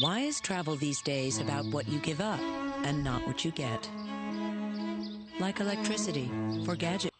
Why is travel these days about what you give up and not what you get? Like electricity for gadget